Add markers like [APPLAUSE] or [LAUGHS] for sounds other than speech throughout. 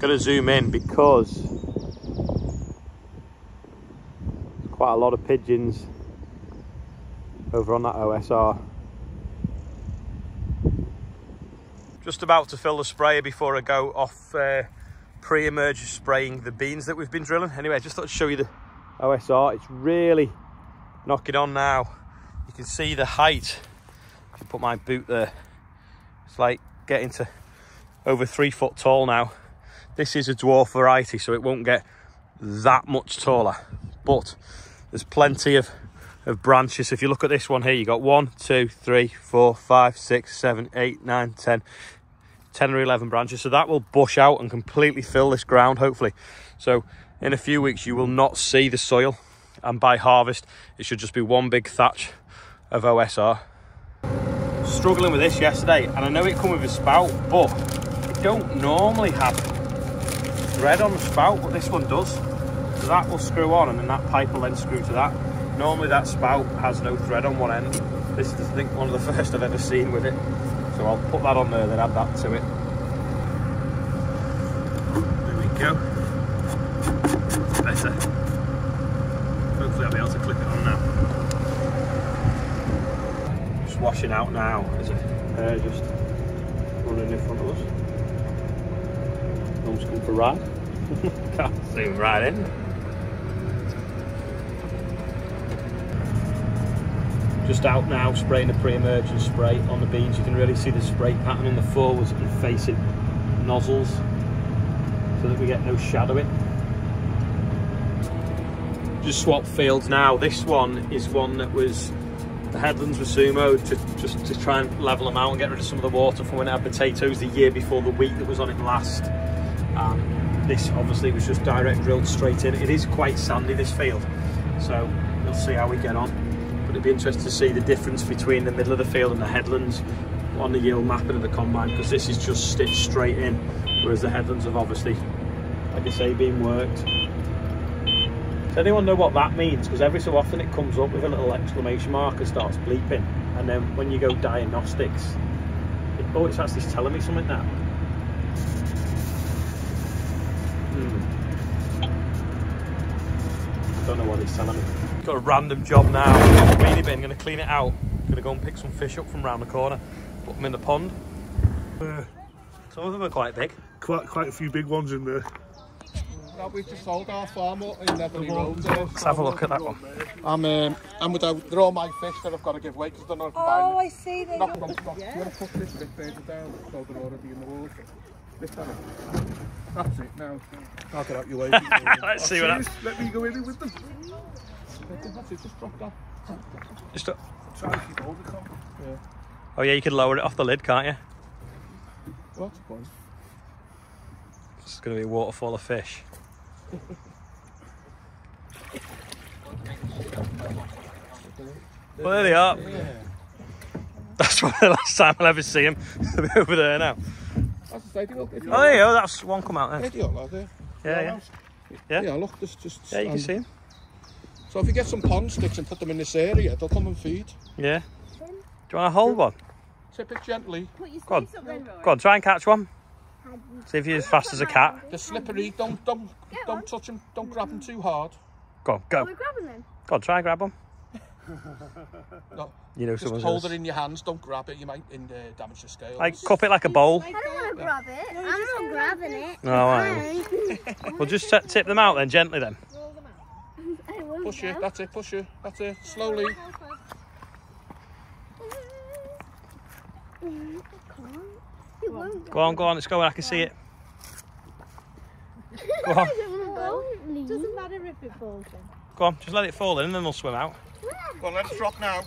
Gonna zoom in because quite a lot of pigeons over on that OSR. Just about to fill the sprayer before I go off uh, pre-emerge spraying the beans that we've been drilling. Anyway, I just thought to show you the OSR. It's really knocking on now. You can see the height. If you put my boot there, it's like getting to over three foot tall now. This is a dwarf variety, so it won't get that much taller, but there's plenty of, of branches. If you look at this one here, you got one, two, three, four, five, six, seven, eight, nine, ten, 10 or 11 branches. So that will bush out and completely fill this ground, hopefully. So in a few weeks, you will not see the soil. And by harvest, it should just be one big thatch of OSR. Struggling with this yesterday, and I know it come with a spout, but it don't normally have thread on the spout, but this one does. So that will screw on, and then that pipe will then screw to that. Normally that spout has no thread on one end. This is, I think, one of the [LAUGHS] first I've ever seen with it. So I'll put that on there, then add that to it. There we go. Better. Hopefully I'll be able to clip it on now. Just washing out now. There's a pair just running in front of us. Mum's come for a ride. Can't see right in. Just out now, spraying the pre-emergent spray on the beans. You can really see the spray pattern in the forwards and facing nozzles so that we get no shadowing. Just swap fields now. This one is one that was the headlands were sumoed to just to try and level them out and get rid of some of the water from when I had potatoes the year before the wheat that was on it last. Um, this obviously was just direct drilled straight in. It is quite sandy this field, so we'll see how we get on. But it'd be interesting to see the difference between the middle of the field and the headlands on the yield mapping of the combine because this is just stitched straight in, whereas the headlands have obviously, like I say, been worked. Does anyone know what that means? Because every so often it comes up with a little exclamation mark and starts bleeping. And then when you go diagnostics, it, oh, it's actually telling me something now. Don't know what it's telling me. Got a random job now. Weedy bin, gonna clean it out. Gonna go and pick some fish up from round the corner. Put them in the pond. Uh, Some of them are quite big. quite quite a few big ones in there. No, we've just sold our farm up in Neverly Road. there. Let's have a look at that one. I'm, um, I'm without, they're all my fish that I've got to give away because they're not Oh, combined. I see. They Knock look- them off. Do you want to put this bit further down so they're already in the water? This time. That's it now. I'll get out your way. Let's [LAUGHS] see what that. Let me go in with them. That's it, just drop that. Just a, Try to keep hold of them. oh yeah, you can lower it off the lid, can't you? What's the point? It's going to be a waterfall of fish. well, there they are. That's [LAUGHS] probably the last time I'll ever see them. They'll be over there now. That's the idea. Look, if you Oh, there you go. That's one come out there. Idiot, like there. Yeah, yeah. Yeah. Yeah, look, just, just. Yeah, you can see them. So if you get some pond sticks and put them in this area, they'll come and feed. Yeah. Do you want to hold one? Tip it gently. Put your Go on. up then, Roy. Go on, try and catch one. See if you're as fast as a cat. They're slippery. Don't, don't, don't touch them. Don't grab them too hard. Go on, go. We're grabbing them. Go on, try and grab one. [LAUGHS] No, You know just hold gonna- it in your hands. Don't grab it. You might in, uh, damage the scales. Like, cup it like a bowl. I don't want to grab it. I'm not grabbing it. Oh, right. [LAUGHS] Well, just t- tip them out then, gently then. [LAUGHS] I won't Push it. That's it. Push it. That's it. Slowly. Go on, go on, let's go. I can see it. Go on. Doesn't matter if it falls in. go on. Just let it fall in and then they'll swim out. Go on. Let it drop now.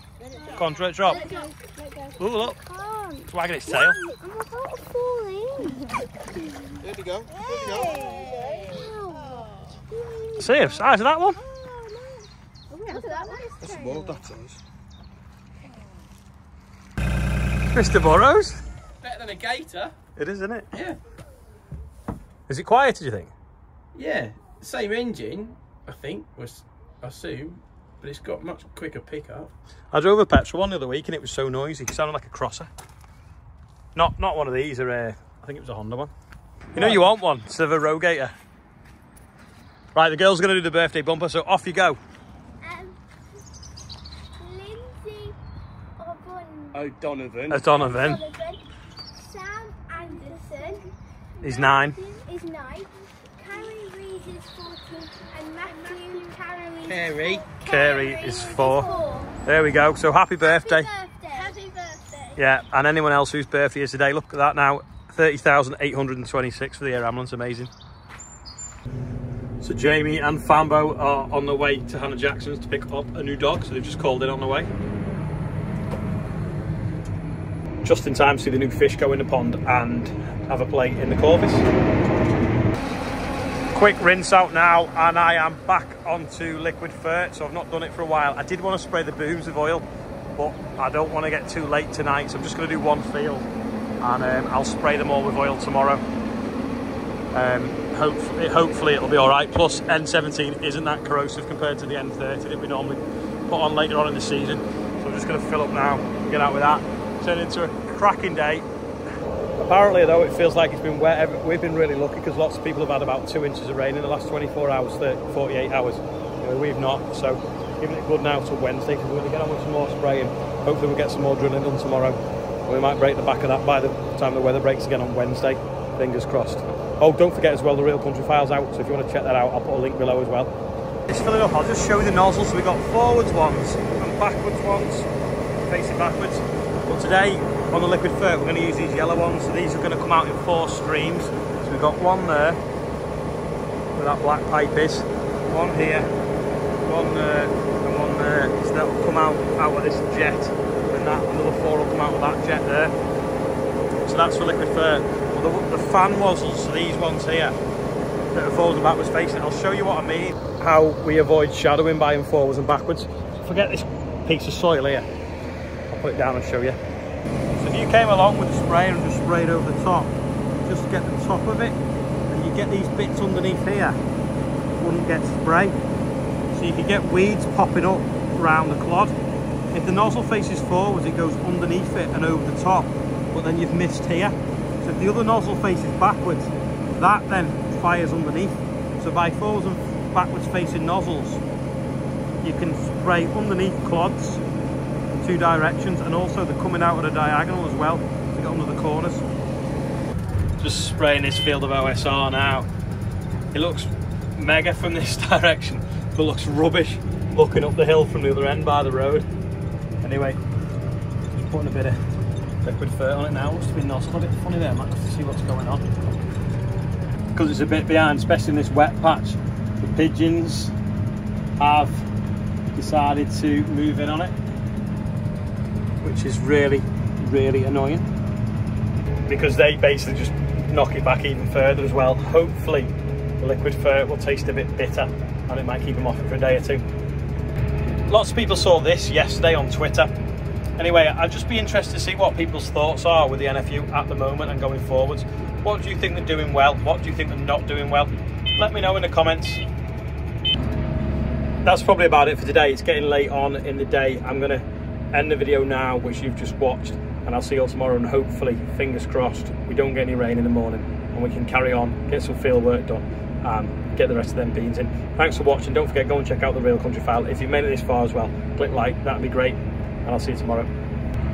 Go on, drop, drop. Let go. Let go. Ooh, look. Can't. It's wagging its tail. I'm about to fall in. There you go. There you go. Ow. See the size of that one. Look at that one. That's more. That. Mr. Burrows. Better than a gator. It is, isn't it? Yeah. Is it quiet, do you think? Yeah. Same engine, I think, was I assume, but it's got much quicker pickup. I drove a petrol one the other week and it was so noisy. It sounded like a crosser. Not not one of these, or a, I think it was a Honda one. You know you want one instead of a rogator. Right, the girl's going to do the birthday bumper, so off you go. Um, Lindsay O'Bun. O'Donovan. Donovan. Sam Anderson He's nine. is nine. Carey Carey. Carey is four. There we go. So happy birthday. birthday. Happy birthday. Yeah, and anyone else whose birthday is today, look at that now. 30,826 for the air ambulance, amazing. So Jamie and Fambo are on the way to Hannah Jackson's to pick up a new dog, so they've just called in on the way. Just in time to see the new fish go in the pond and have a play in the Corvus. Quick rinse out now, and I am back onto liquid fert, so I've not done it for a while. I did want to spray the booms with oil, but I don't want to get too late tonight, so I'm just going to do one field, and um, I'll spray them all with oil tomorrow. Um, hopefully, hopefully it'll be all right. Plus, N17 isn't that corrosive compared to the N30 that we normally put on later on in the season. So I'm just going to fill up now, get out with that, turn into a cracking day. Apparently, though, it feels like it's been wet. We've been really lucky because lots of people have had about two inches of rain in the last 24 hours, 30, 48 hours. You know, we've not. So, giving it good now till Wednesday because we're going to get on with some more spraying. Hopefully, we'll get some more drilling done tomorrow. We might break the back of that by the time the weather breaks again on Wednesday. Fingers crossed. Oh, don't forget as well the Real Countryfile's out. So if you want to check that out, I'll put a link below as well. It's filling up. I'll just show you the nozzles. So we've got forwards ones and backwards ones, facing backwards. But today on the liquid fert, we're going to use these yellow ones. So these are going to come out in four streams. So we've got one there, where that black pipe is, one here, one there, and one there. So that will come out out of this jet, and that another four will come out of that jet there. So that's for liquid fert. Well, the, the fan nozzles, so these ones here, that are forwards and backwards facing, I'll show you what I mean. How we avoid shadowing by them forwards and backwards. Forget this piece of soil here. Put it down and show you. So if you came along with a sprayer and just sprayed over the top, just get the top of it, and you get these bits underneath here, wouldn't get spray. So you could get weeds popping up around the clod. If the nozzle faces forwards, it goes underneath it and over the top, but then you've missed here. So if the other nozzle faces backwards, that then fires underneath. So by forwards and backwards facing nozzles, you can spray underneath clods two directions and also they're coming out at a diagonal as well to get under the corners. Just spraying this field of OSR now. It looks mega from this [LAUGHS] direction, but looks rubbish looking up the hill from the other end by the road. Anyway, just putting a bit of liquid fert on it now. Must have been nozzled a bit funny there, might have to see what's going on. Because it's a bit behind, especially in this wet patch, the pigeons have decided to move in on it, which is really, really annoying. Because they basically just knock it back even further as well. Hopefully, the liquid fert will taste a bit bitter and it might keep them off for a day or two. Lots of people saw this yesterday on Twitter. Anyway, I'd just be interested to see what people's thoughts are with the NFU at the moment and going forwards. What do you think they're doing well? What do you think they're not doing well? Let me know in the comments. That's probably about it for today. It's getting late on in the day. I'm going to end the video now, which you've just watched, and I'll see you all tomorrow. And hopefully, fingers crossed, we don't get any rain in the morning and we can carry on, get some field work done, and get the rest of them beans in. Thanks for watching. Don't forget, go and check out the Real Countryfile. If you've made it this far as well, click like, that'd be great, and I'll see you tomorrow.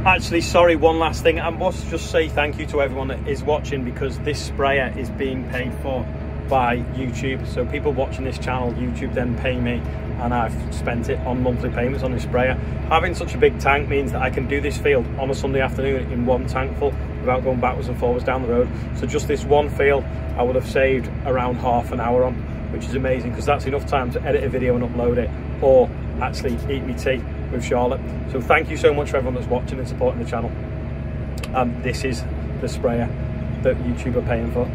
Actually, sorry, one last thing. I must just say thank you to everyone that is watching because this sprayer is being paid for by YouTube. So people watching this channel, YouTube then pay me and I've spent it on monthly payments on this sprayer. Having such a big tank means that I can do this field on a Sunday afternoon in one tank full without going backwards and forwards down the road. So just this one field, I would have saved around half an hour on, which is amazing because that's enough time to edit a video and upload it or actually eat me tea with Charlotte. So thank you so much for everyone that's watching and supporting the channel. Um, this is the sprayer that YouTube are paying for.